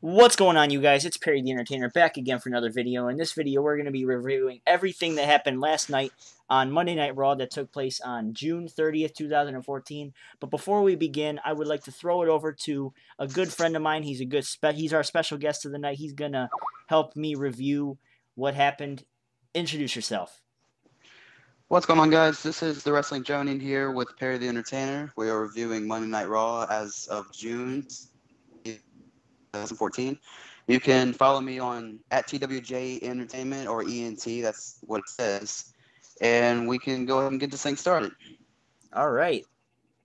What's going on, you guys? It's Perry the Entertainer back again for another video. In this video, we're going to be reviewing everything that happened last night on Monday Night Raw that took place on June 30th, 2014. But before we begin, I would like to throw it over to a good friend of mine. He's a good he's our special guest of the night. He's going to help me review what happened. Introduce yourself. What's going on, guys? This is the Wrestling Jonin here with Perry the Entertainer. We are reviewing Monday Night Raw as of June 2014. You can follow me on at TWJ Entertainment or ENT. That's what it says. And we can go ahead and get this thing started. All right.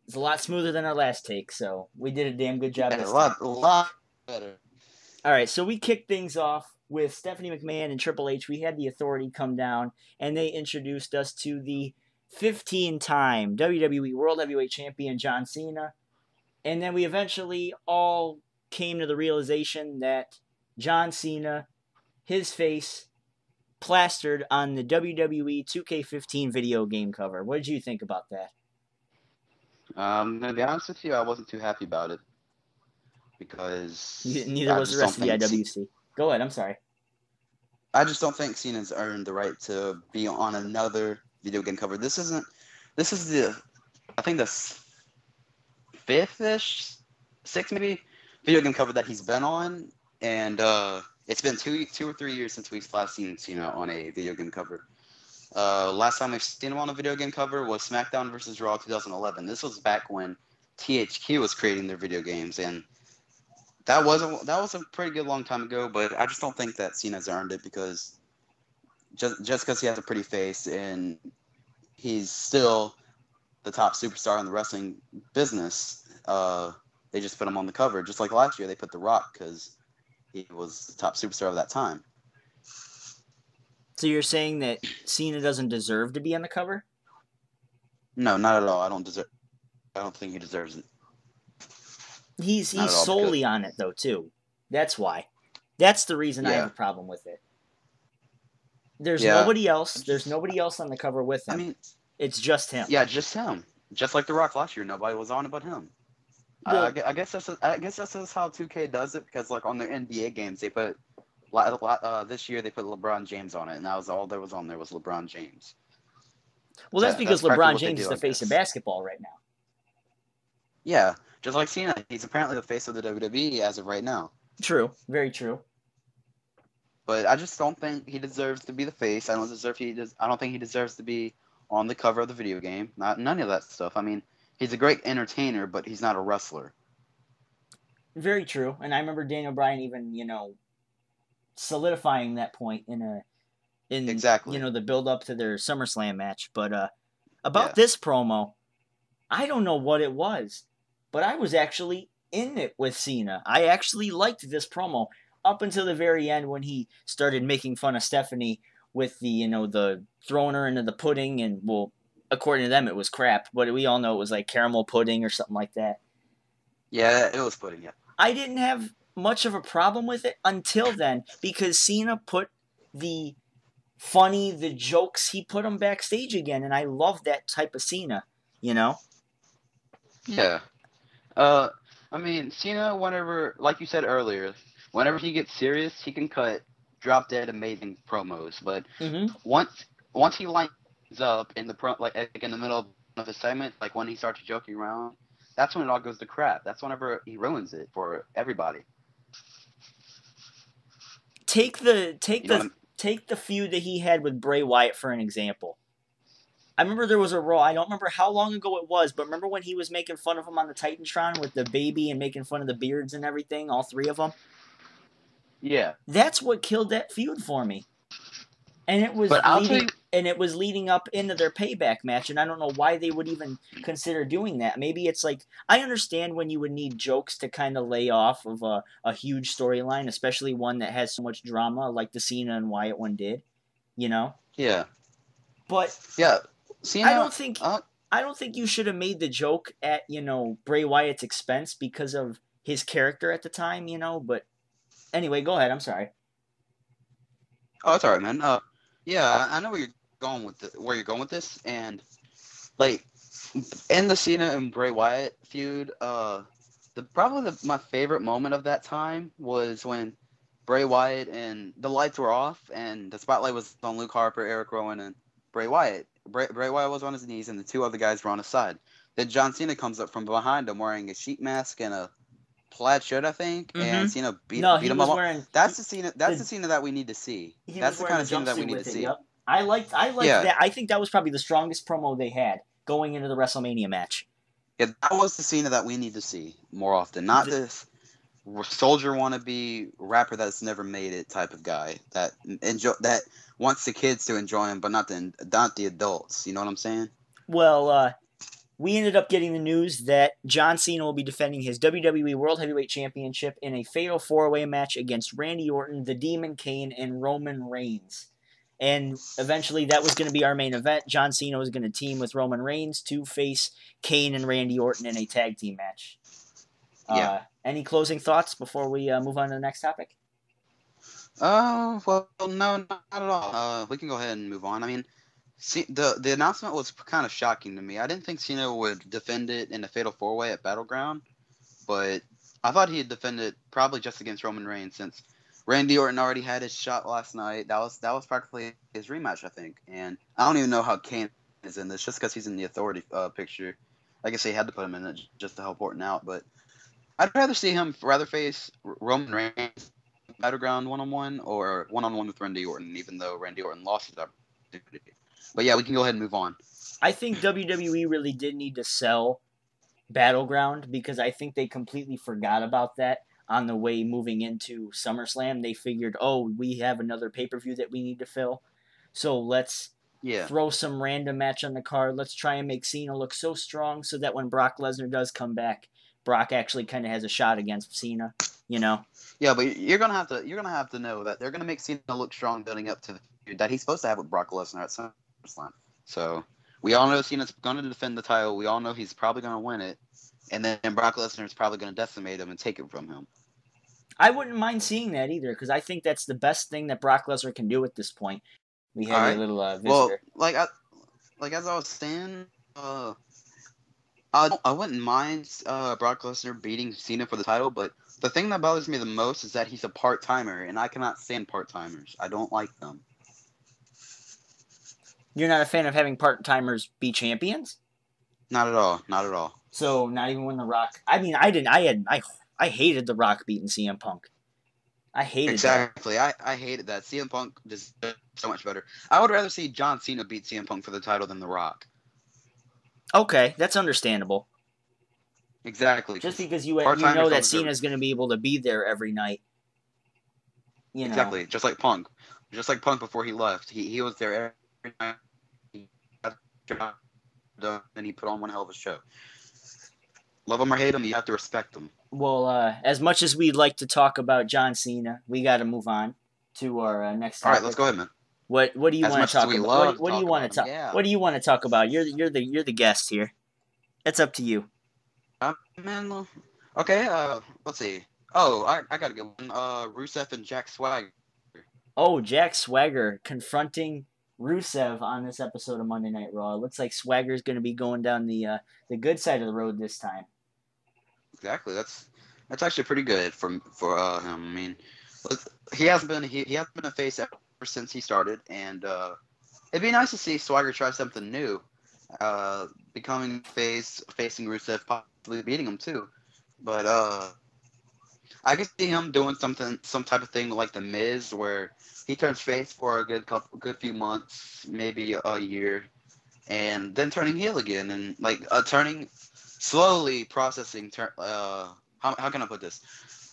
It's a lot smoother than our last take, so we did a damn good job. a lot, a lot better. All right, so we kicked things off with Stephanie McMahon and Triple H. We had the authority come down, and they introduced us to the 15 time WWE World Heavyweight Champion John Cena. And then we eventually all came to the realization that John Cena, his face, plastered on the WWE 2K15 video game cover. What did you think about that? Um, to be honest with you, I wasn't too happy about it because neither was the rest of the IWC. Go ahead. I'm sorry. I just don't think Cena's earned the right to be on another video game cover. This isn't. This is the. I think the fifth-ish, sixth maybe video game cover that he's been on, and uh, it's been two two or three years since we've last seen Cena on a video game cover. Uh, last time we've seen him on a video game cover was SmackDown vs. Raw 2011. This was back when THQ was creating their video games, and that was a that was a pretty good long time ago. But I just don't think that Cena's earned it because just just because he has a pretty face and he's still the top superstar in the wrestling business. Uh, they just put him on the cover, just like last year they put The Rock because he was the top superstar of that time. So you're saying that Cena doesn't deserve to be on the cover? No, not at all. I don't deserve. I don't think he deserves it. He's he's solely because... on it though too. That's why. That's the reason yeah. I have a problem with it. There's yeah. nobody else. There's nobody else on the cover with him. I mean, it's just him. Yeah, just him. Just like The Rock last year, nobody was on it but him. Well, I, I guess that's I guess that's just how 2K does it because like on their NBA games they put uh, this year they put LeBron James on it and that was all there was on there was LeBron James. Well, that's because that's LeBron James is the face of basketball right now. Yeah, just like Cena, he's apparently the face of the WWE as of right now. True, very true. But I just don't think he deserves to be the face. I don't deserve he does. I don't think he deserves to be on the cover of the video game. Not none of that stuff. I mean, he's a great entertainer, but he's not a wrestler. Very true. And I remember Daniel Bryan even, you know, solidifying that point in a in exactly you know the build up to their SummerSlam match. But uh about yeah. this promo, I don't know what it was, but I was actually in it with Cena. I actually liked this promo up until the very end when he started making fun of Stephanie with the you know the throwing her into the pudding and well according to them, it was crap, but we all know it was like caramel pudding or something like that. Yeah, it was pudding. Yeah. I didn't have much of a problem with it until then because Cena put the funny, the jokes, he put them backstage again, and I love that type of Cena. You know. Yeah. Uh, I mean, Cena, whenever, like you said earlier, whenever he gets serious, he can cut drop dead amazing promos. But mm-hmm. once once he like up in the pro, like in the middle of a segment, like when he starts joking around, that's when it all goes to crap. That's whenever he ruins it for everybody. Take the take you the take the feud that he had with Bray Wyatt for an example. I remember there was a Raw. I don't remember how long ago it was, but remember when he was making fun of him on the Titantron with the baby and making fun of the beards and everything, all three of them. Yeah, that's what killed that feud for me and it was But leading, you... and it was leading up into their payback match and i don't know why they would even consider doing that. Maybe it's like i understand when you would need jokes to kind of lay off of a, a huge storyline especially one that has so much drama like the cena and wyatt one did you know? Yeah. But yeah Cena, i don't think uh... i don't think you should have made the joke at you know bray wyatt's expense because of his character at the time you know but anyway go ahead i'm sorry. Oh, it's all right, man. Uh, yeah, I know where you're going with the, where you're going with this, and like in the Cena and Bray Wyatt feud, uh, the probably the, my favorite moment of that time was when Bray Wyatt and the lights were off and the spotlight was on Luke Harper, Eric Rowan, and Bray Wyatt. Bray, Bray Wyatt was on his knees and the two other guys were on his side. Then John Cena comes up from behind him wearing a sheet mask and a plaid shirt, I think, mm-hmm. and Cena beat, no, beat him up. Wearing, that's the Cena. That's the, the Cena that we need to see. That's the kind of Cena that we need to see. I liked. I liked yeah. that. I think that was probably the strongest promo they had going into the WrestleMania match. Yeah, that was the Cena that we need to see more often. Not this soldier wannabe rapper that's never made it type of guy that enjoy that wants the kids to enjoy him, but not the not the adults. You know what I'm saying? Well, uh, we ended up getting the news that John Cena will be defending his WWE World Heavyweight Championship in a fatal four way match against Randy Orton, the Demon Kane, and Roman Reigns. And eventually, that was going to be our main event. John Cena was going to team with Roman Reigns to face Kane and Randy Orton in a tag team match. Yeah. Uh, any closing thoughts before we uh, move on to the next topic? Uh, well, no, not at all. Uh, we can go ahead and move on. I mean, See, the the announcement was kind of shocking to me. I didn't think Cena would defend it in a fatal four way at Battleground, but I thought he'd defend it probably just against Roman Reigns since Randy Orton already had his shot last night. That was that was practically his rematch, I think. And I don't even know how Kane is in this, just because he's in the Authority uh, picture. I guess they had to put him in it just to help Orton out. But I'd rather see him rather face Roman Reigns Battleground one on one or one on one with Randy Orton, even though Randy Orton lost his opportunity. But yeah, we can go ahead and move on. I think WWE really did need to sell Battleground because I think they completely forgot about that on the way moving into SummerSlam. They figured, oh, we have another pay per view that we need to fill. So let's yeah. throw some random match on the card. Let's try and make Cena look so strong so that when Brock Lesnar does come back, Brock actually kind of has a shot against Cena. You know. Yeah, but you're gonna have to you're gonna have to know that they're gonna make Cena look strong building up to the feud that he's supposed to have with Brock Lesnar at SummerSlam. so we all know Cena's going to defend the title. We all know he's probably going to win it, and then Brock Lesnar is probably going to decimate him and take it from him. I wouldn't mind seeing that either because I think that's the best thing that Brock Lesnar can do at this point. We have right. a little uh, visitor. Well, like I, like as I was saying, uh, I I wouldn't mind uh, Brock Lesnar beating Cena for the title, but the thing that bothers me the most is that he's a part timer, and I cannot stand part timers. I don't like them. You're not a fan of having part timers be champions? Not at all. Not at all. So not even when the Rock. I mean, I didn't. I had. I I hated the Rock beating CM Punk. I hated exactly. That. I I hated that. CM Punk does so much better. I would rather see John Cena beat CM Punk for the title than The Rock. Okay, that's understandable. Exactly. Just because you you know that Cena's going to be able to be there every night. You know. Exactly. Just like Punk. Just like Punk before he left. He he was there and he put on one hell of a show. Love him or hate him, you have to respect him. Well, uh, as much as we'd like to talk about John Cena, we got to move on to our uh, next. Topic. All right, let's go ahead, man. What What do you want to talk about? What, what do you want to talk? Yeah. What do you want to talk about? You're you're the you're the guest here. It's up to you. Uh, man, okay. Uh, let's see. Oh, I, I got a good one. Uh, Rusev and Jack Swagger. Oh, Jack Swagger confronting Rusev on this episode of Monday Night Raw. It looks like Swagger's going to be going down the uh, the good side of the road this time. Exactly. That's that's actually pretty good for for uh, him. I mean, he hasn't been he, he hasn't been a face ever since he started, and uh, it'd be nice to see Swagger try something new, uh, becoming face, facing Rusev, possibly beating him too. But uh, I could see him doing something, some type of thing like the Miz, where he turns face for a good couple, good few months, maybe a year, and then turning heel again, and like uh, turning slowly processing. Turn. Uh, how how can I put this?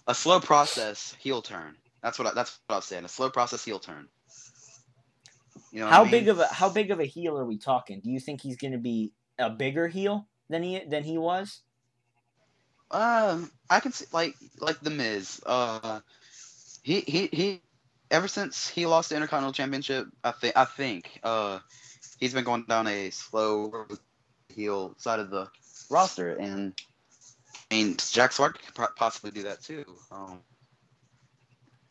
A slow process heel turn. That's what I, that's what I was saying. A slow process heel turn. You know how I mean? big of a how big of a heel are we talking? Do you think he's going to be a bigger heel than he than he was? Uh, I can see like like the Miz. Uh, he he he. Ever since he lost the Intercontinental Championship, I think I think uh, he's been going down a slow heel side of the roster, and I mean Jack Swagger could possibly do that too. Um,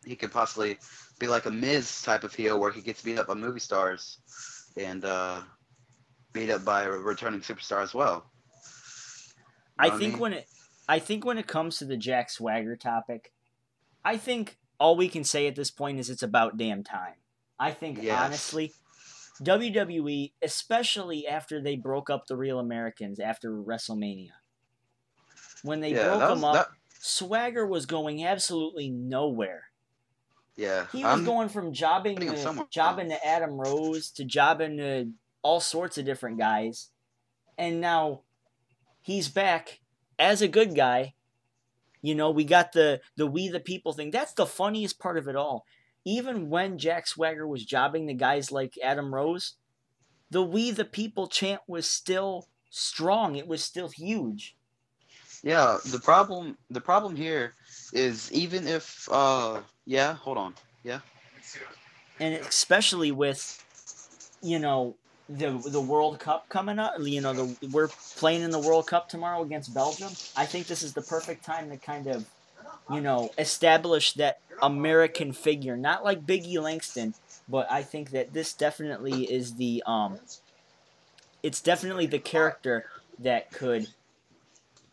he could possibly be like a Miz type of heel where he gets beat up by movie stars and uh, beat up by a returning superstar as well. I think I mean? when it I think when it comes to the Jack Swagger topic, I think all we can say at this point is it's about damn time. I think yes. honestly, WWE, especially after they broke up the Real Americans after WrestleMania, when they yeah, broke was, them up, that... Swagger was going absolutely nowhere. Yeah, he was I'm going from jobbing to, jobbing to Adam Rose to jobbing to all sorts of different guys, and now he's back as a good guy. You know, we got the the we the people thing. That's the funniest part of it all. Even when Jack Swagger was jobbing the guys like Adam Rose, the we the people chant was still strong. It was still huge. Yeah, the problem the problem here is even if uh yeah, hold on. Yeah. And especially with you know the the World Cup coming up, you know, the we're playing in the World Cup tomorrow against Belgium. I think this is the perfect time to kind of you know, establish that American figure, not like Biggie Langston, but I think that this definitely is the um it's definitely the character that could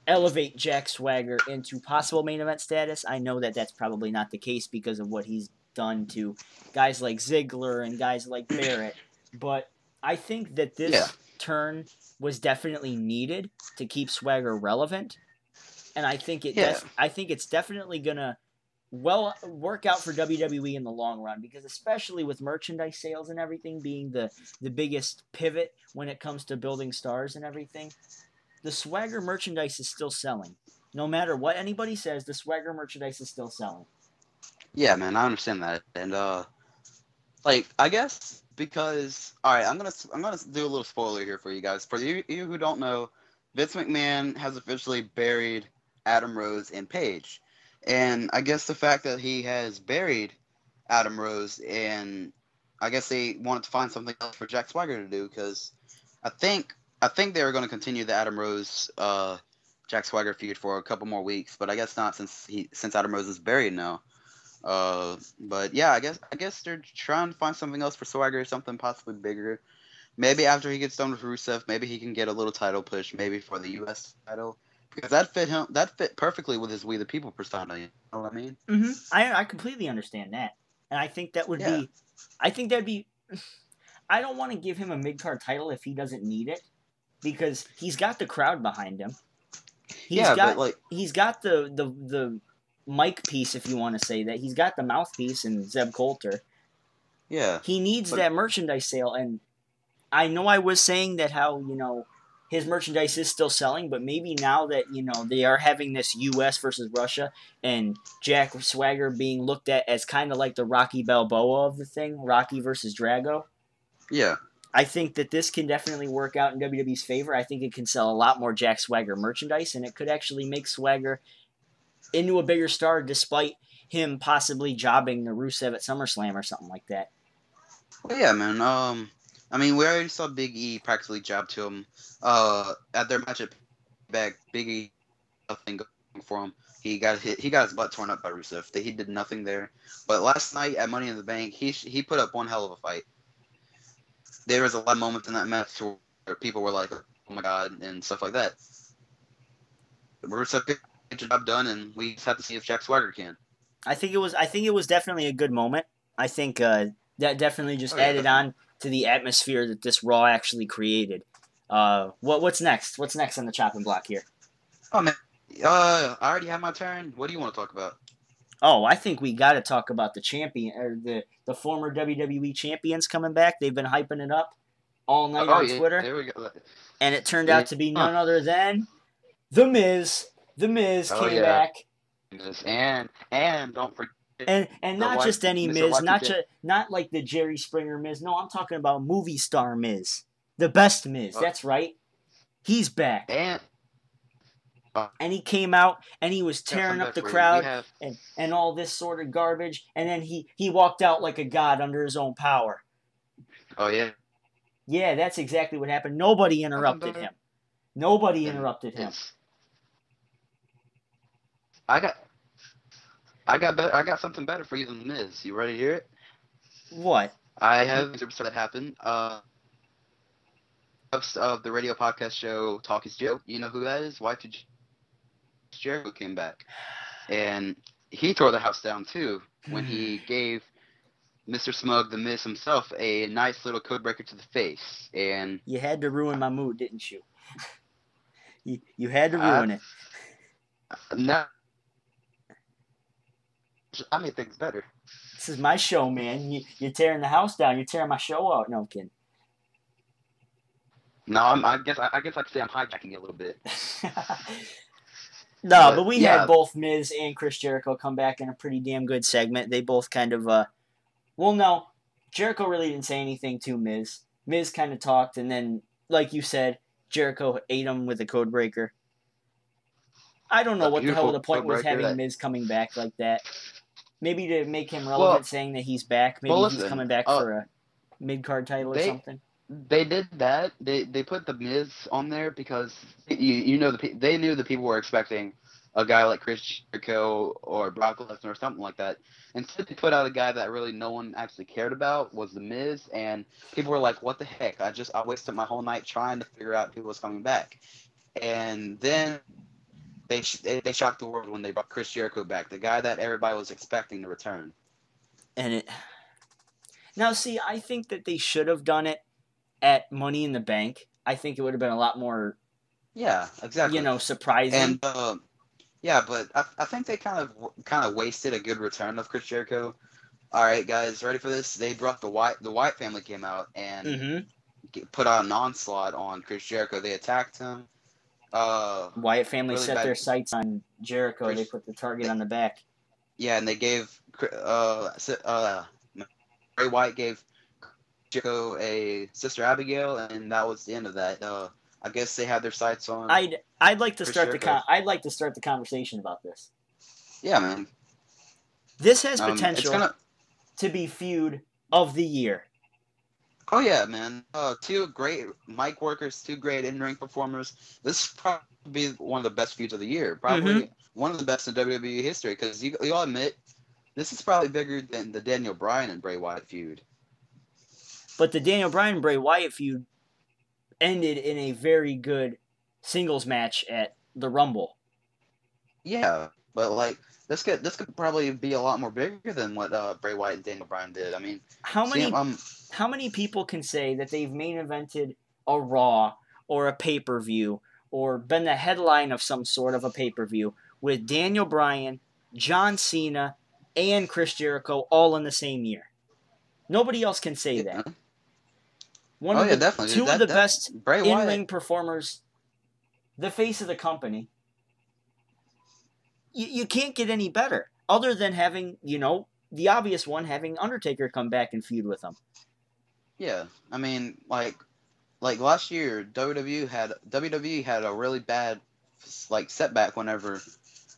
elevate Jack Swagger into possible main event status. I know that that's probably not the case because of what he's done to guys like Ziggler and guys like Barrett, but I think that this yeah. turn was definitely needed to keep Swagger relevant, and I think it. Yeah. Def- I think it's definitely gonna well work out for WWE in the long run because especially with merchandise sales and everything being the the biggest pivot when it comes to building stars and everything the swagger merchandise is still selling. No matter what anybody says, the swagger merchandise is still selling. Yeah, man, I understand that, and uh, like I guess because all right, I'm gonna I'm gonna do a little spoiler here for you guys. For you, you who don't know, Vince McMahon has officially buried Adam Rose and Paige, and I guess the fact that he has buried Adam Rose and I guess they wanted to find something else for Jack Swagger to do because I think I think they were going to continue the Adam Rose uh, Jack Swagger feud for a couple more weeks, but I guess not since he since Adam Rose is buried now. Uh, but yeah, I guess I guess they're trying to find something else for Swagger, something possibly bigger. Maybe after he gets done with Rusev, maybe he can get a little title push, maybe for the U.S. title, because that fit him. That fit perfectly with his "We the People" persona. You know what I mean? Mm-hmm. I I completely understand that, and I think that would yeah. be, I think that'd be. I don't want to give him a mid card title if he doesn't need it because he's got the crowd behind him. He's yeah, got, but like he's got the the the mic piece, if you want to say that. He's got the mouthpiece and Zeb Colter Yeah. He needs but, that merchandise sale, and I know I was saying that how you know his merchandise is still selling, but maybe now that you know they are having this U.S. versus Russia and Jack Swagger being looked at as kind of like the Rocky Balboa of the thing, Rocky versus Drago. Yeah. I think that this can definitely work out in WWE's favor. I think it can sell a lot more Jack Swagger merchandise, and it could actually make Swagger into a bigger star despite him possibly jobbing the Rusev at SummerSlam or something like that. Well, yeah, man. Um, I mean, we already saw Big E practically job to him uh, at their matchup back. Big E nothing going for him. He got hit. He got his butt torn up by Rusev. He did nothing there. But last night at Money in the Bank, he he put up one hell of a fight there was a lot of moments in that match where people were like, "Oh my god," and stuff like that. Rusev get the job done, and we just have to see if Jack Swagger can. I think it was. I think it was definitely a good moment. I think uh, that definitely just oh, added on to the atmosphere that this Raw actually created. Uh, what what's next? What's next on the chopping block here? Oh man, uh, I already have my turn. What do you want to talk about? Oh, I think we got to talk about the champion or the the former WWE champions coming back. They've been hyping it up all night oh, on yeah, Twitter. There we go. And it turned yeah. out to be none huh. other than The Miz. The Miz oh, came yeah. back. And and don't forget and and not just any Miz, not just not like the Jerry Springer Miz. No, I'm talking about movie star Miz, the best Miz. Oh. That's right. He's back. And and he came out and he was tearing up the crowd have... and, and all this sort of garbage and then he he walked out like a god under his own power oh yeah yeah that's exactly what happened nobody interrupted him nobody interrupted him i got i got better, i got something better for you than Miz. you ready to hear it what i have that happened uh of the radio podcast show Talk is Joe. You know who that is? Y2J Jericho came back, and he tore the house down too when he gave Mr. Smug, the Miz himself, a nice little codebreaker to the face, and you had to ruin my mood, didn't you? you, you had to ruin uh, it. No, I made things better. This is my show, man. You, you're tearing the house down. You're tearing my show out. No, I'm kidding. No, I'm, i guess I, I guess I'd say I'm hijacking it a little bit. no, but, but we yeah. had both Miz and Chris Jericho come back in a pretty damn good segment. They both kind of, uh, well, no, Jericho really didn't say anything to Miz. Miz kind of talked, and then, like you said, Jericho ate him with a code breaker. I don't know what the hell the point was having that... Miz coming back like that. Maybe to make him relevant, well, saying that he's back. Maybe well, he's coming back uh, for a mid card title they, or something. They did that. They they put the Miz on there because you you know the they knew the people were expecting a guy like Chris Jericho or Brock Lesnar or something like that. Instead, they put out a guy that really no one actually cared about was the Miz, and people were like, "What the heck? I just I wasted my whole night trying to figure out who was coming back." And then they they, they shocked the world when they brought Chris Jericho back, the guy that everybody was expecting to return. And it now see, I think that they should have done it at Money in the Bank. I think it would have been a lot more. Yeah, exactly. You know, surprising. And uh, yeah, but I, I think they kind of kind of wasted a good return of Chris Jericho. All right, guys, ready for this? They brought the Wyatt the Wyatt family came out and mm-hmm. put out an onslaught on Chris Jericho. They attacked him. Uh, Wyatt family really set bad. their sights on Jericho. They put the target on the back. Yeah, and they gave uh, uh, Bray Wyatt gave Jericho a sister Abigail, and that was the end of that. Uh, I guess they had their sights on. I'd I'd like to start Jericho. the con- I'd like to start the conversation about this. Yeah, man. This has um, potential gonna... to be feud of the year. Oh yeah, man. Uh, two great mic workers, two great in-ring performers. This is probably be one of the best feuds of the year. Probably mm-hmm. one of the best in WWE history. Because you, you all admit, this is probably bigger than the Daniel Bryan and Bray Wyatt feud. But the Daniel Bryan Bray Wyatt feud ended in a very good singles match at the Rumble. Yeah, but like this could this could probably be a lot more bigger than what uh, Bray Wyatt and Daniel Bryan did. I mean, how many um, how many people can say that they've main evented a Raw or a pay per view or been the headline of some sort of a pay per view with Daniel Bryan, John Cena, and Chris Jericho all in the same year? Nobody else can say yeah. that. One oh, of yeah, the, definitely. Two that, of the best in ring performers, the face of the company. You, you can't get any better other than having, you know, the obvious one having Undertaker come back and feud with them. Yeah, I mean, like, like last year, WWE had WWE had a really bad, like, setback whenever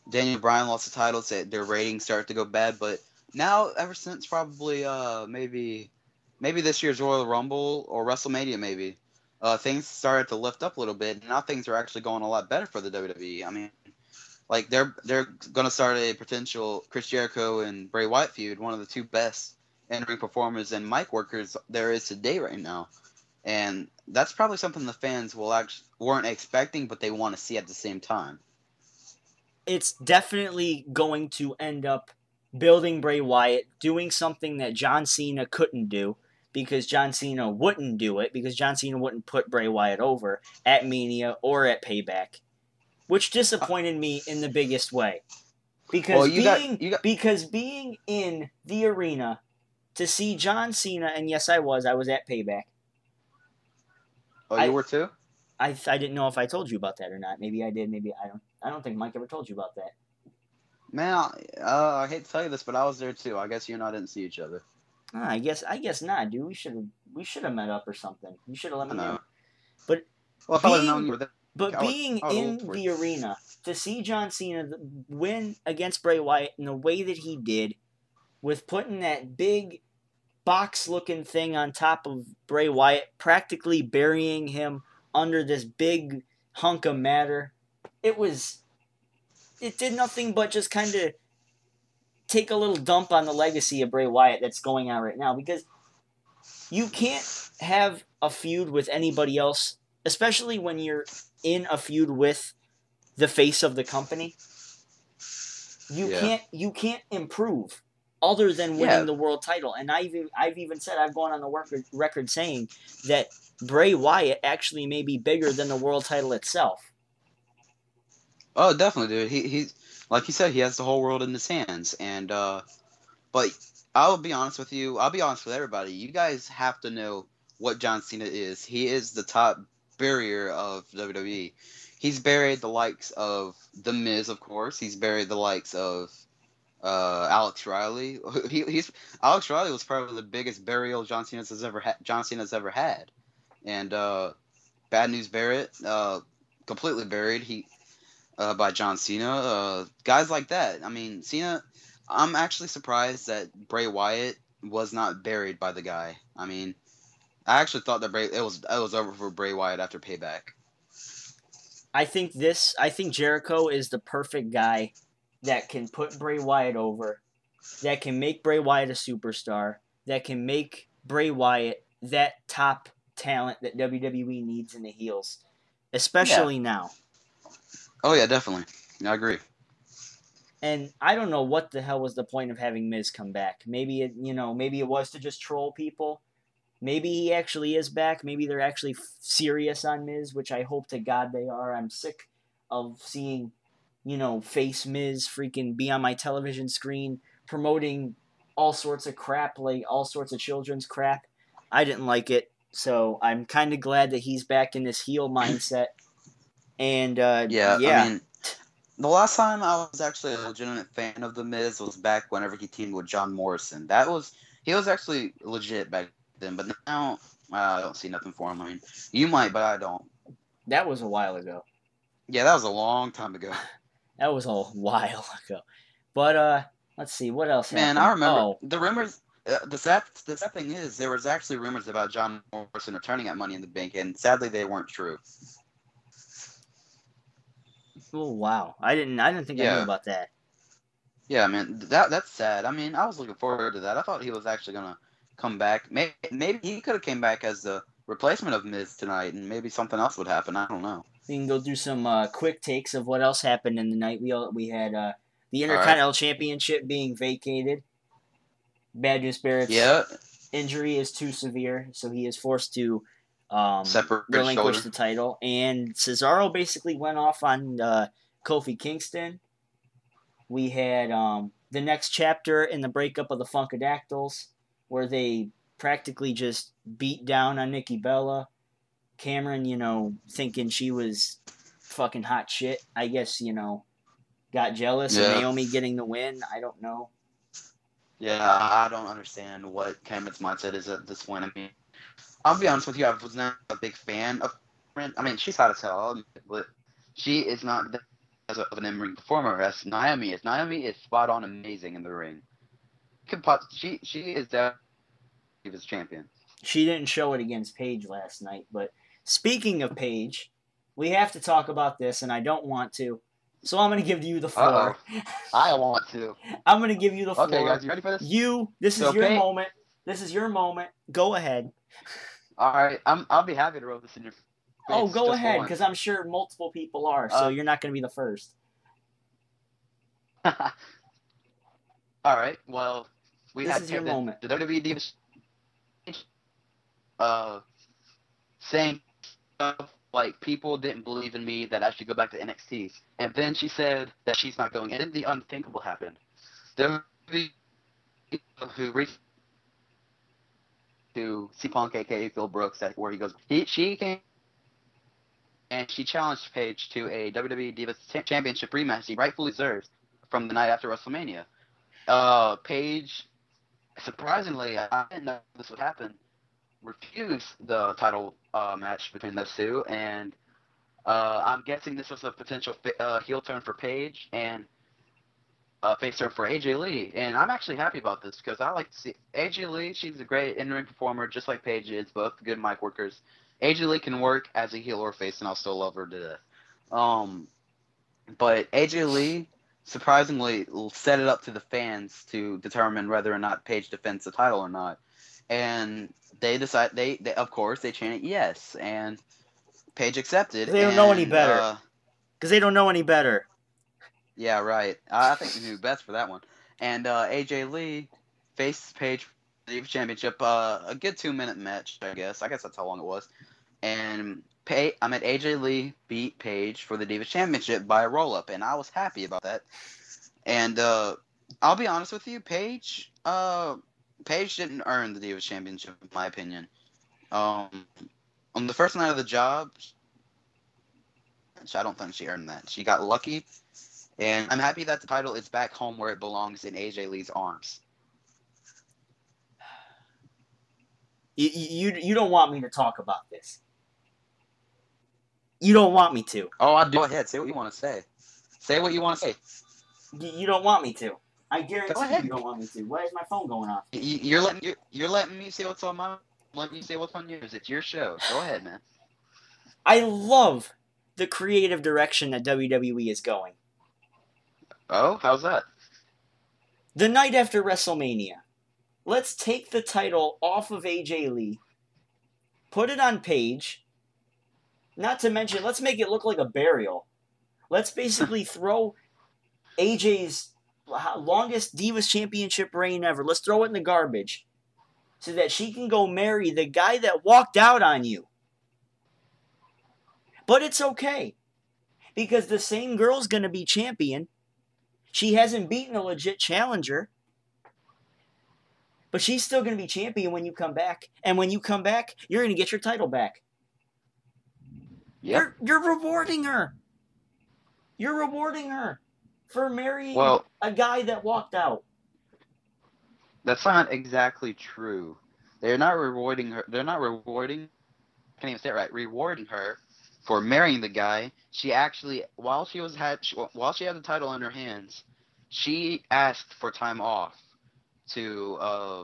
Daniel Bryan lost the title. Said their ratings started to go bad, but now ever since probably uh maybe maybe this year's Royal Rumble or WrestleMania maybe uh things started to lift up a little bit. Now things are actually going a lot better for the WWE. I mean, like they're they're gonna start a potential Chris Jericho and Bray Wyatt feud, one of the two best in ring performers and mic workers there is today right now. And that's probably something the fans will actually weren't expecting, but they want to see at the same time. It's definitely going to end up building Bray Wyatt, doing something that John Cena couldn't do because John Cena wouldn't do it because John Cena wouldn't put Bray Wyatt over at Mania or at Payback, which disappointed me in the biggest way. Because well, being got, got... because being in the arena to see John Cena, and yes, I was. I was at Payback. Oh, you I, were too. I I didn't know if I told you about that or not. Maybe I did. Maybe I don't. I don't think Mike ever told you about that. Man, uh, I hate to tell you this, but I was there too. I guess you and I didn't see each other. Ah, I guess I guess not, dude. We should have we should have met up or something. You should have let me know. know. But well, if being, known you were there, but being in the arena to see John Cena win against Bray Wyatt in the way that he did, with putting that big box looking thing on top of Bray Wyatt, practically burying him under this big hunk of matter. It was. It did nothing but just kind of take a little dump on the legacy of Bray Wyatt that's going on right now because you can't have a feud with anybody else, especially when you're in a feud with the face of the company, you yeah. can't you can't improve other than winning yeah. the world title. And I've even, I've even said I've gone on the record, record saying that Bray Wyatt actually may be bigger than the world title itself. Oh, definitely, dude. He he's like you said, he has the whole world in his hands. And uh, but I'll be honest with you. I'll be honest with everybody. You guys have to know what John Cena is. He is the top barrier of WWE. He's buried the likes of The Miz, of course. He's buried the likes of uh, Alex Riley. He, he's Alex Riley was probably the biggest burial John Cena has ever had. John Cena's ever had, and uh, Bad News Barrett, uh, completely buried. He uh, by John Cena. Uh, guys like that. I mean, Cena. I'm actually surprised that Bray Wyatt was not buried by the guy. I mean, I actually thought that Bray it was it was over for Bray Wyatt after Payback. I think this. I think Jericho is the perfect guy that can put Bray Wyatt over, that can make Bray Wyatt a superstar, that can make Bray Wyatt that top talent that WWE needs in the heels, especially yeah. now. Oh yeah, definitely. I agree. And I don't know what the hell was the point of having Miz come back. Maybe it, you know, maybe it was to just troll people. Maybe he actually is back. Maybe they're actually serious on Miz, which I hope to God they are. I'm sick of seeing you know, face Miz freaking be on my television screen promoting all sorts of crap, like all sorts of children's crap. I didn't like it, so I'm kind of glad that he's back in this heel mindset. And uh, yeah, yeah. I mean, the last time I was actually a legitimate fan of the Miz was back whenever he teamed with John Morrison. That was he was actually legit back then, but now uh, I don't see nothing for him. I mean, you might, but I don't. That was a while ago. Yeah, that was a long time ago. That was a while ago. But uh, let's see what else. Man, happened? I remember oh. the rumors. Uh, the sad, the sad thing is, there was actually rumors about John Morrison returning at Money in the Bank, and sadly, they weren't true. Oh wow! I didn't. I didn't think yeah. I knew about that. Yeah, man, that that's sad. I mean, I was looking forward to that. I thought he was actually gonna come back. Maybe, maybe he could have came back as the replacement of Miz tonight, and maybe something else would happen. I don't know. We can go through some uh, quick takes of what else happened in the night. We all, we had uh, the Intercontinental right. Championship being vacated. Bad News Barrett's yeah. injury is too severe, so he is forced to um, Separate relinquish shoulder. the title. And Cesaro basically went off on uh, Kofi Kingston. We had um, the next chapter in the breakup of the Funkadactyls, where they practically just beat down on Nikki Bella. Cameron, you know, thinking she was fucking hot shit. I guess, you know, got jealous yeah. of Naomi getting the win. I don't know. Yeah, I don't understand what Cameron's mindset is at this point. I mean, I'll be honest with you, I was not a big fan of Cameron. I mean, she's hot as hell, but she is not as of an in-ring performer as Naomi is. Naomi is spot on amazing in the ring. She she is definitely champion. She didn't show it against Paige last night, but Speaking of Paige, we have to talk about this, and I don't want to. So I'm going to give you the floor. Uh-oh. I want to. I'm going to give you the floor. Okay, guys, you ready for this? You, this is so your moment. This is your moment. Go ahead. All right, I'm. I'll be happy to roll this in your. Face. Oh, go ahead, because I'm sure multiple people are. So uh, you're not going to be the first. All right. Well, we this had is your the, moment. The WWE Divas. Uh, saying stuff like people didn't believe in me that I should go back to NXT. And then she said that she's not going. And then the unthinkable happened. There were people who reached to C Punk, aka Phil Brooks, that where he goes. He she came and she challenged Paige to a WWE Divas Championship rematch he rightfully deserves from the night after WrestleMania. Uh, Paige, surprisingly, I didn't know this would happen refused the title uh, match between those two, and uh, I'm guessing this was a potential uh, heel turn for Paige and a face turn for AJ Lee. And I'm actually happy about this because I like to see AJ Lee. She's a great in-ring performer, just like Paige is. Both good mic workers. AJ Lee can work as a heel or face, and I'll still love her to death. Um, but AJ Lee surprisingly set it up to the fans to determine whether or not Paige defends the title or not. And they decide they, they of course they chanted yes, and Paige accepted. They don't and, know any better. Uh, because they don't know any better. Yeah, right. I think they knew best for that one. And uh, AJ Lee faced Paige the championship. Uh, a good two minute match, I guess. I guess that's how long it was. And Pay, I mean AJ Lee beat Paige for the Divas Championship by a roll up, and I was happy about that. And uh, I'll be honest with you, Paige, uh, Paige didn't earn the Divas Championship, in my opinion. Um, on the first night of the job, I don't think she earned that. She got lucky, and I'm happy that the title is back home where it belongs in AJ Lee's arms. You, you, you don't want me to talk about this. You don't want me to. Oh, I do. Go ahead. Say what you want to say. Say what you want to say. You, you don't want me to. I guarantee you don't want me to. Why is my phone going off? You, are letting you're, you're letting me say what's on my. Let me say what's on yours. It's your show. Go ahead, man. I love the creative direction that WWE is going. Oh, how's that? The night after WrestleMania, let's take the title off of AJ Lee, put it on Paige. Not to mention, let's make it look like a burial. Let's basically throw AJ's longest Divas Championship reign ever. Let's throw it in the garbage so that she can go marry the guy that walked out on you. But it's okay because the same girl's going to be champion. She hasn't beaten a legit challenger. But she's still going to be champion when you come back. And when you come back, you're going to get your title back. Yep. You're, you're rewarding her. You're rewarding her for marrying well, a guy that walked out. That's not exactly true. They're not rewarding her. They're not rewarding. I can't even say it right. Rewarding her for marrying the guy. She actually, while she was had, while she had the title in her hands, she asked for time off to uh,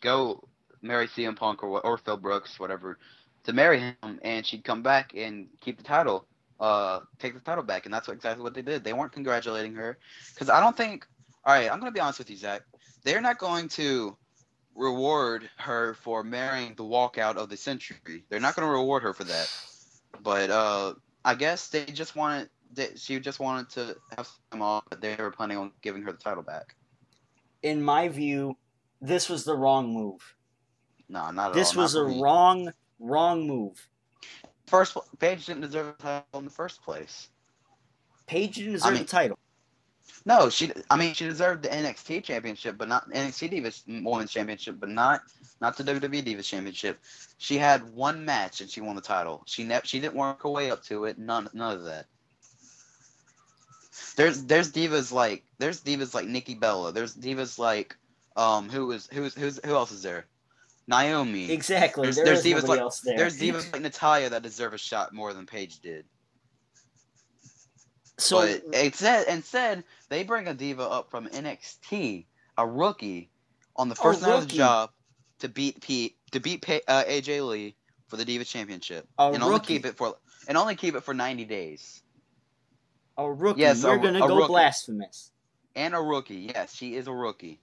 go marry CM Punk or or Phil Brooks, whatever, to marry him, and she'd come back and keep the title, uh, take the title back, and that's what, exactly what they did. They weren't congratulating her because I don't think. All right, I'm gonna be honest with you, Zach. They're not going to reward her for marrying the walkout of the century. They're not going to reward her for that. But uh, I guess they just wanted. They, she just wanted to have some off, but they were planning on giving her the title back. In my view, this was the wrong move. No, not this all. This was a wrong, wrong move. First, Paige didn't deserve the title in the first place. Paige didn't deserve I mean, the title. No, she. I mean, she deserved the NXT championship, but not NXT Divas Women's Championship, but not not the WWE Divas Championship. She had one match and she won the title. She ne- she didn't work her way up to it. None none of that. There's there's divas like there's divas like Nikki Bella. There's divas like um who is who's who's who else is there? Naomi. Exactly. There's, there there's divas like there. there's divas like Natalya that deserve a shot more than Paige did. So but instead, instead they bring a diva up from NXT, a rookie, on the first night of the job to beat Pete to beat uh, AJ Lee for the Diva Championship, a and rookie. only keep it for and only keep it for ninety days. A rookie. Yes, you're a, gonna a go rookie. blasphemous. And a rookie. Yes, she is a rookie.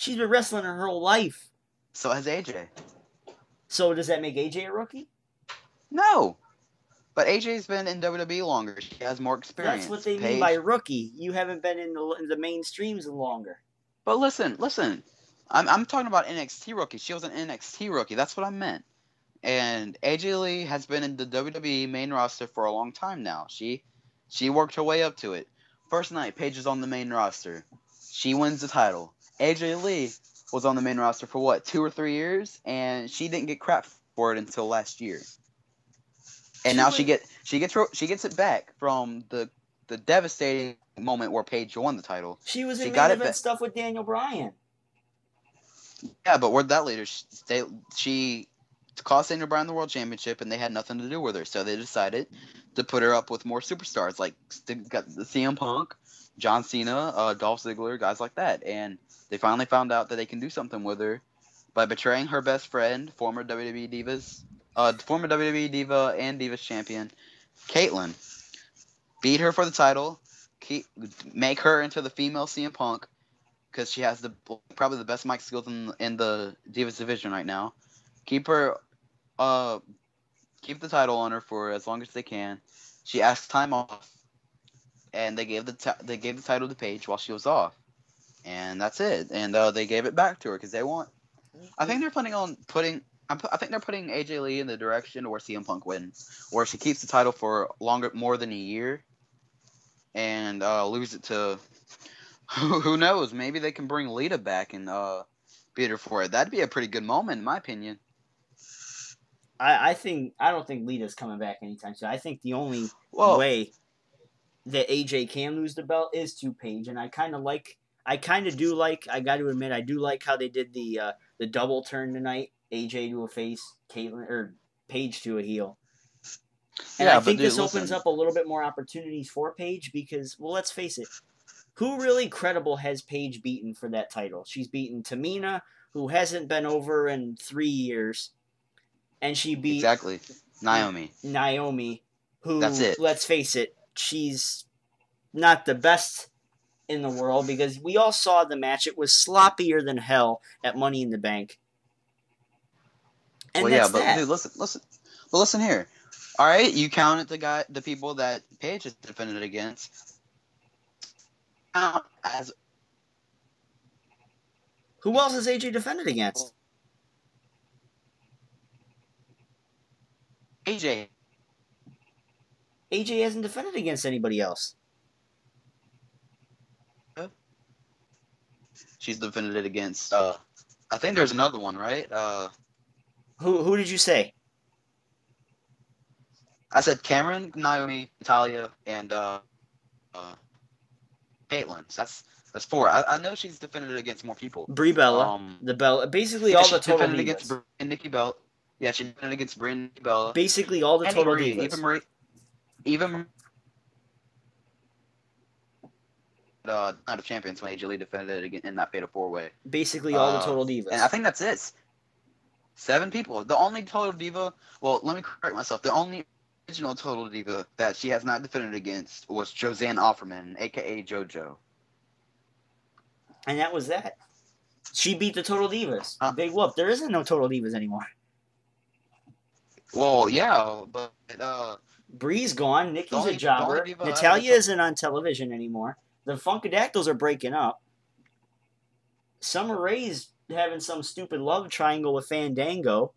She's been wrestling her whole life. So has AJ. So does that make AJ a rookie? No. But AJ's been in WWE longer. She has more experience. That's what they Paige. mean by rookie. You haven't been in the in the mainstreams longer. But listen, listen. I'm I'm talking about NXT rookie. She was an NXT rookie. That's what I meant. And AJ Lee has been in the WWE main roster for a long time now. She she worked her way up to it. First night, Paige is on the main roster. She wins the title. AJ Lee was on the main roster for what, two or three years, and she didn't get crap for it until last year and she now she get she gets she gets it back from the the devastating moment where Paige won the title. She was in she main event stuff with Daniel Bryan. Yeah, but where'd that later? She, they, she cost Daniel Bryan the world championship, and they had nothing to do with her. So they decided to put her up with more superstars, like got the CM Punk, John Cena, uh, Dolph Ziggler, guys like that. And they finally found out that they can do something with her by betraying her best friend, former WWE Divas uh, former WWE Diva and Divas champion, Kaitlyn. Beat her for the title. Keep make her into the female CM Punk because she has the probably the best mic skills in in the Divas division right now. Keep her uh keep the title on her for as long as they can. She asked time off, and they gave the t- they gave the title to Paige while she was off, and that's it. And uh, they gave it back to her because they want. I think they're planning on putting. i think they're putting AJ Lee in the direction where CM Punk wins, where she keeps the title for longer, more than a year, and uh, lose it to. Who knows? Maybe they can bring Lita back and uh, beat her for it. That'd be a pretty good moment, in my opinion. I, I think I don't think Lita's coming back anytime soon. I think the only well, way that AJ can lose the belt is to Paige, and I kind of like. I kind of do like. I got to admit, I do like how they did the uh, the double turn tonight. AJ to a face, Kaitlyn or Paige to a heel. And yeah, I think dude, this listen. opens up a little bit more opportunities for Paige because, well, let's face it, who really credible has Paige beaten for that title? She's beaten Tamina, who hasn't been over in three years and she beat exactly Naomi. Naomi, who that's it. Let's face it, she's not the best in the world because we all saw the match. It was sloppier than hell at Money in the Bank. And well, yeah, but that. dude, listen, listen, but listen here. All right, you counted the guy, the people that Paige has defended against. Count as who else has AJ defended against? AJ. AJ hasn't defended against anybody else. She's defended it against. Uh, I think there's another one, right? Uh, who who did you say? I said Cameron, Naomi, Natalya, and uh, uh, Kaitlyn. So that's that's four. I, I know she's defended against more people. Brie Bella, um, the Bella, basically all the total defended against Nikki Bella. Yeah, she defended against Brie Bella. Basically, all the Annie total Marie, divas. Even Marie, even uh, Night of Champions when AJ Lee defended again in that Fatal Four Way. Basically, all uh, the total divas. And I think that's it. Seven people. The only total diva. Well, let me correct myself. The only original total diva that she has not defended against was Joseann Offerman, aka JoJo. And that was that. She beat the Total Divas. Uh, Big whoop. There isn't no Total Divas anymore. Well, yeah, but uh, Brie's gone. Nikki's a jobber. Natalya isn't on television anymore. The Funkadactyls are breaking up. Summer Rae's having some stupid love triangle with Fandango.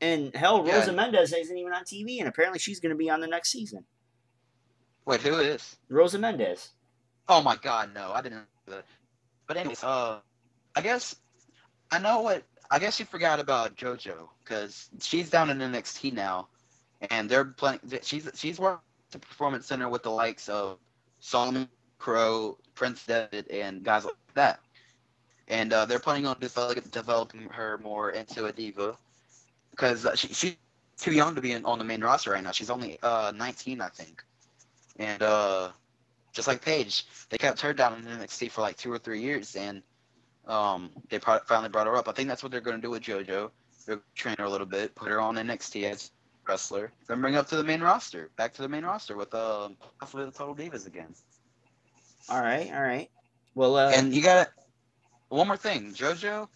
And hell, yeah. Rosa Mendes isn't even on TV, and apparently she's going to be on the next season. Wait, who is? Rosa Mendes. Oh my God, no, I didn't. But anyways, uh, I guess I know what I guess you forgot about JoJo because she's down in NXT now, and they're playing. She's she's at the Performance Center with the likes of Solomon Crowe, Prince David, and guys like that. And uh, they're planning on develop, developing her more into a diva because uh, she, she's too young to be in, on the main roster right now. She's only uh, 19, I think. And uh, just like Paige, they kept her down in NXT for like two or three years, and um, they pro- finally brought her up. I think that's what they're going to do with JoJo. They're train her a little bit, put her on NXT as wrestler, then bring up to the main roster, back to the main roster with uh, possibly the Total Divas again. All right, all right. Well, uh, and you got one more thing, JoJo.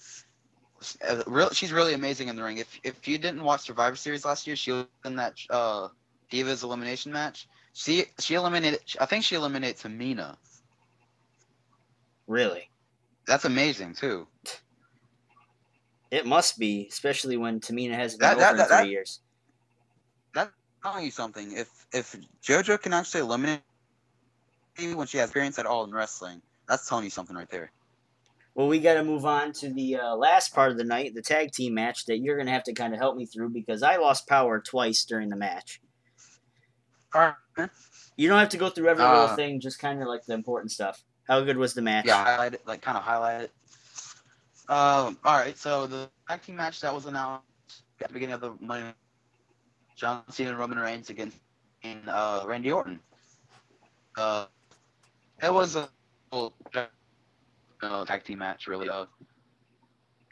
Uh, real, she's really amazing in the ring. If if you didn't watch Survivor Series last year, she was in that uh, Divas elimination match. She she eliminated. I think she eliminated Tamina. Really? That's amazing too. It must be, especially when Tamina hasn't been that, over that, that, three years. Telling you something. If if JoJo can actually eliminate even when she has experience at all in wrestling, that's telling you something right there. Well, we got to move on to the uh, last part of the night, the tag team match that you're going to have to kind of help me through because I lost power twice during the match. All right. You don't have to go through every uh, little thing, just kind of like the important stuff. How good was the match? Yeah, highlight it, like kind of highlight it. Um, all right, so the tag team match that was announced at the beginning of the Money, John Cena and Roman Reigns against uh, Randy Orton. Uh, it was a uh, tag team match, really. Uh,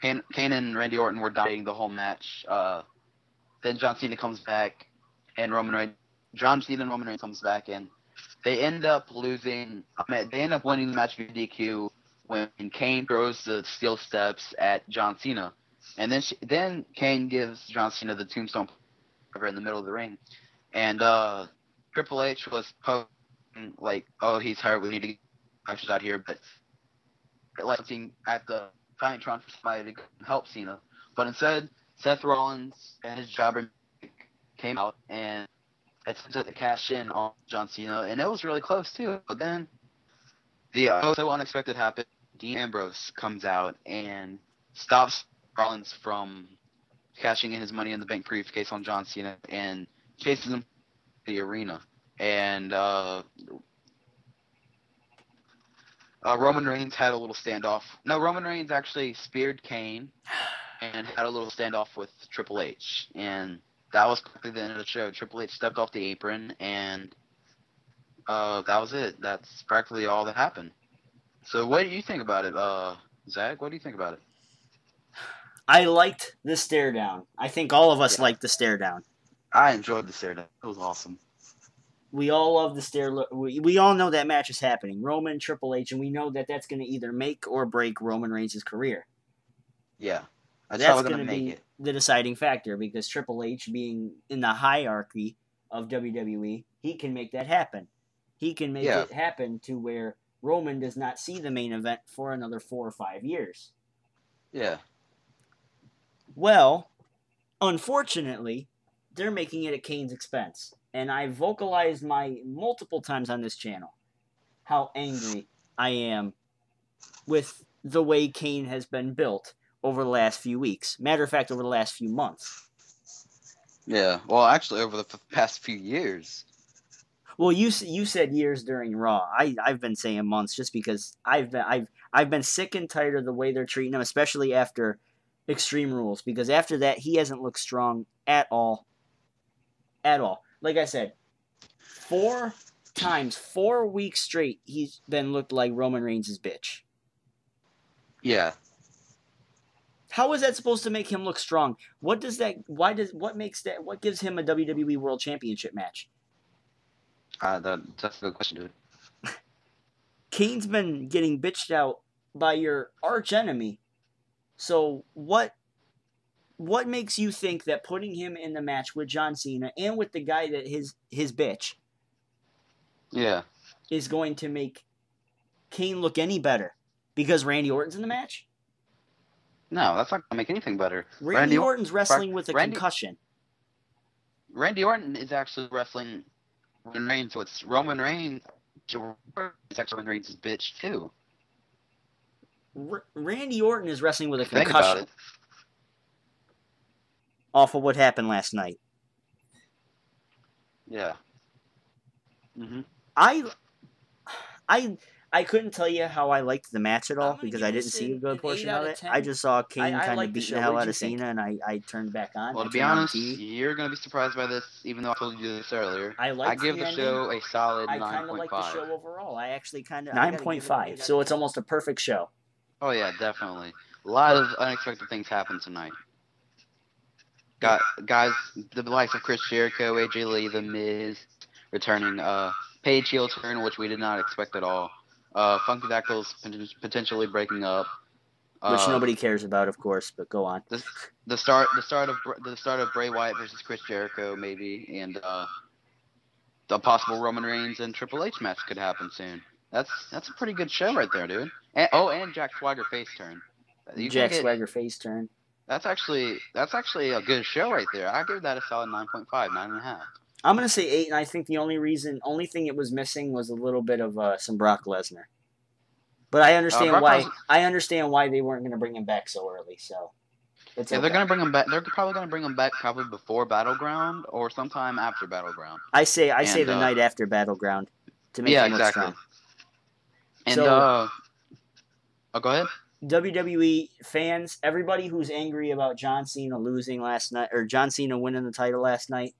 Kane, and Randy Orton were dominating the whole match. Uh, then John Cena comes back, and Roman Reigns. John Cena and Roman Reigns comes back, and they end up losing. They end up winning the match via DQ when Kane throws the steel steps at John Cena, and then she, then Kane gives John Cena the tombstone in the middle of the ring, and uh, Triple H was posting like, "Oh, he's hurt. We need to get matches out here," but like at the Titantron for somebody to help Cena, but instead Seth Rollins and his jobber came out and attempted to cash in on John Cena, and it was really close too. But then the uh, so unexpected happened. Dean Ambrose comes out and stops Rollins from cashing in his Money in the Bank briefcase on John Cena and chases him to the arena. And uh, uh, Roman Reigns had a little standoff. No, Roman Reigns actually speared Kane and had a little standoff with Triple H. And that was the end of the show. Triple H stepped off the apron and uh, that was it. That's practically all that happened. So, what do you think about it, uh, Zach? What do you think about it? I liked the stare down. I think all of us yeah. liked the stare down. I enjoyed the stare down. It was awesome. We all love the stare. We, we all know that match is happening. Roman Triple H, and we know that that's going to either make or break Roman Reigns' career. Yeah, that's, that's going to be it. the deciding factor because Triple H, being in the hierarchy of WWE, he can make that happen. He can make yeah. it happen to where Roman does not see the main event for another four or five years. Yeah. Well, unfortunately, they're making it at Kane's expense. And I vocalized my multiple times on this channel how angry I am with the way Kane has been built over the last few weeks. Matter of fact, over the last few months. Yeah, well, actually, over the past few years. Well, you you said years during Raw. I I've been saying months just because I've been I've I've been sick and tired of the way they're treating him, especially after Extreme Rules. Because after that, he hasn't looked strong at all, at all. Like I said, four times, four weeks straight, he's been looked like Roman Reigns' bitch. Yeah. How is that supposed to make him look strong? What does that? Why does what makes that? What gives him a WWE World Championship match? Uh, that, that's a good question, dude. Kane's been getting bitched out by your arch enemy. So what what makes you think that putting him in the match with John Cena and with the guy that his his bitch yeah is going to make Kane look any better because Randy Orton's in the match? No, that's not gonna make anything better. Randy, Randy Orton's wrestling with a Randy, concussion. Randy Orton is actually wrestling Roman Reigns, so it's Roman Reigns. It's actually Roman Reigns' bitch too. R- Randy Orton is wrestling with a concussion. Off of what happened last night. Yeah. Mhm. I, I I couldn't tell you how I liked the match at all because I didn't see a good portion of it. I just saw Kane kind of beat the, the hell out of Cena, and I, I turned back on. Well, to be honest, you're gonna be surprised by this, even though I told you this earlier. I like. I give the, the show a solid nine point five. I kind of like the show overall. I actually kind of nine point five, so it's almost a perfect show. Oh yeah, definitely. A lot of unexpected things happened tonight. Got guys, the likes of Chris Jericho, AJ Lee, The Miz, returning. Uh, Paige heel turn, which we did not expect at all. Uh, Funkadactyls potentially breaking up, which uh, nobody cares about, of course. But go on. The, the start, the start of the start of Bray Wyatt versus Chris Jericho, maybe, and uh, the possible Roman Reigns and Triple H match could happen soon. That's that's a pretty good show right there, dude. And, oh, and Jack Swagger face turn. You Jack get, Swagger face turn. That's actually that's actually a good show right there. I give that a solid 9.5, 9.5. I'm gonna say eight, and I think the only reason, only thing it was missing was a little bit of uh, some Brock Lesnar. But I understand uh, why. Was... I understand why they weren't gonna bring him back so early. So. It's yeah, okay. they're gonna bring him back. They're probably gonna bring him back probably before Battleground or sometime after Battleground. I say I and, say the uh, night after Battleground to make yeah, him look exactly. strong. And so, uh, oh, go ahead. WWE fans, everybody who's angry about John Cena losing last night or John Cena winning the title last night,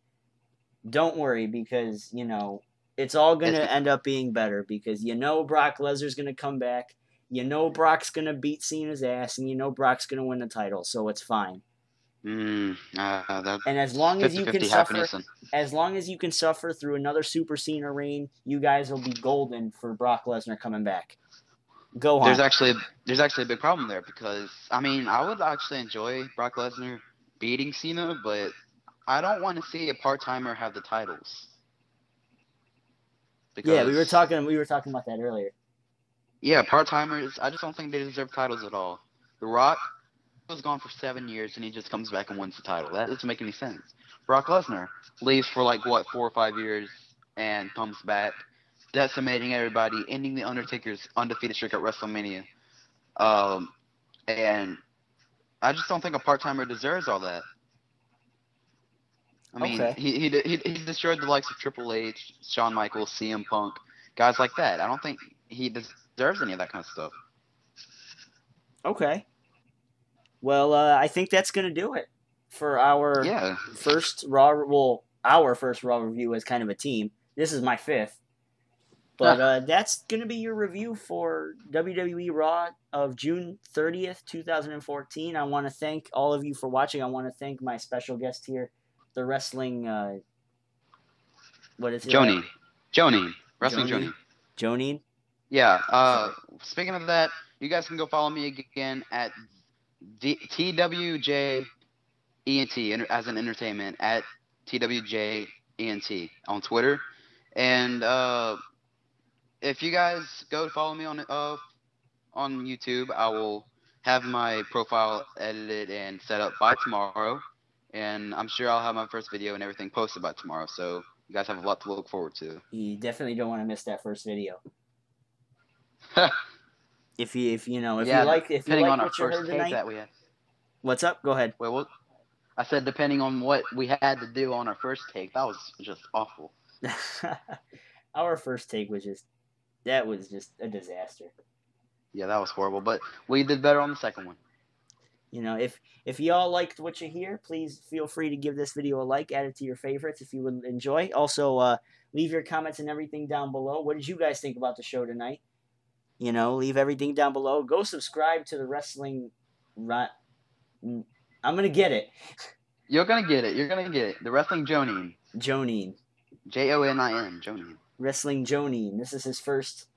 don't worry because you know it's all gonna end up being better because you know Brock Lesnar's gonna come back, you know Brock's gonna beat Cena's ass, and you know Brock's gonna win the title, so it's fine. Mm, uh, and as long 50, as you can suffer, and... as long as you can suffer through another Super Cena reign, you guys will be golden for Brock Lesnar coming back. Go on. There's actually there's actually a big problem there because I mean I would actually enjoy Brock Lesnar beating Cena, but I don't want to see a part timer have the titles. Because, yeah, we were talking we were talking about that earlier. Yeah, part timers. I just don't think they deserve titles at all. The Rock was gone for seven years and he just comes back and wins the title. That doesn't make any sense. Brock Lesnar leaves for like what four or five years and comes back decimating everybody, ending the Undertaker's undefeated streak at WrestleMania. Um, and I just don't think a part timer deserves all that. I mean, okay. he, he he he destroyed the likes of Triple H, Shawn Michaels, CM Punk, guys like that. I don't think he deserves any of that kind of stuff. Okay. Well, uh, I think that's gonna do it for our yeah. first Raw. Well, our first Raw review as kind of a team. This is my fifth. But uh, that's going to be your review for WWE Raw of June 30th, 2014. I want to thank all of you for watching. I want to thank my special guest here, the wrestling. Uh, what is it? Joni. Joni. Wrestling Joni. Joni. Yeah. Uh, speaking of that, you guys can go follow me again at D- TWJ ENT as an entertainment at TWJ ENT on Twitter. And uh, if you guys go follow me on uh on YouTube, I will have my profile edited and set up by tomorrow, and I'm sure I'll have my first video and everything posted by tomorrow. So you guys have a lot to look forward to. You definitely don't want to miss that first video. if you if you know if yeah, you like if you like what you heard tonight, that we had. What's up? Go ahead. Wait, well, I said depending on what we had to do on our first take, that was just awful. our first take was just that was just a disaster. Yeah, that was horrible. But we did better on the second one. You know, if if y'all liked what you hear, please feel free to give this video a like, add it to your favorites if you would enjoy. Also, uh, leave your comments and everything down below. What did you guys think about the show tonight? You know, leave everything down below. Go subscribe to the wrestling. Run. I'm gonna get it. You're gonna get it. You're gonna get it. The wrestling Jonin. Jonin. J O N I N. Jonin. Wrestling Jonin. This is his first,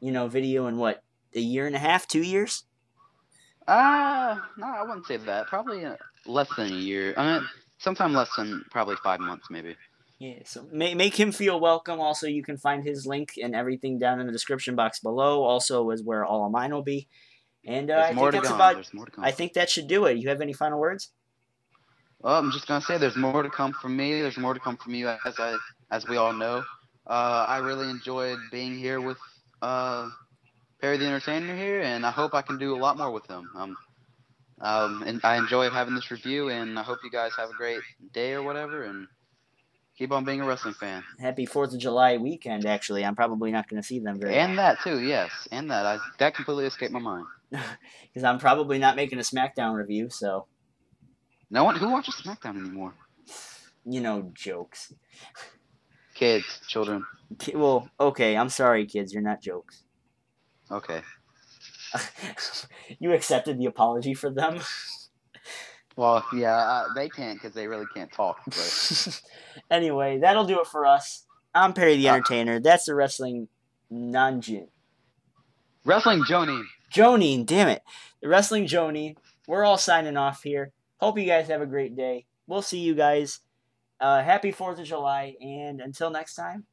you know, video in what a year and a half, two years. Uh no, I wouldn't say that. Probably uh, less than a year. I mean, sometime less than probably five months, maybe. Yeah, so make, make him feel welcome. Also, you can find his link and everything down in the description box below. Also, is where all of mine will be. And uh, I think that's about. I think that should do it. You have any final words? Well, I'm just gonna say there's more to come from me. There's more to come from you, as I, as we all know. Uh, I really enjoyed being here with uh, Perry the Entertainer here, and I hope I can do a lot more with him. Um, um, and I enjoy having this review, and I hope you guys have a great day or whatever, and keep on being a wrestling fan. Happy Fourth of July weekend. Actually, I'm probably not going to see them very. And that too, yes, and that I that completely escaped my mind. Because I'm probably not making a SmackDown review, so. No one who watches SmackDown anymore. You know, jokes. Kids, children. Well, okay. I'm sorry, kids. You're not jokes. Okay. you accepted the apology for them. Well, yeah, uh, they can't because they really can't talk. But... anyway, that'll do it for us. I'm Perry the uh, Entertainer. That's the wrestling Nanjin. Wrestling Jonin. Jonin, damn it. The wrestling Jonin. We're all signing off here. Hope you guys have a great day. We'll see you guys uh, happy 4th of July, and until next time,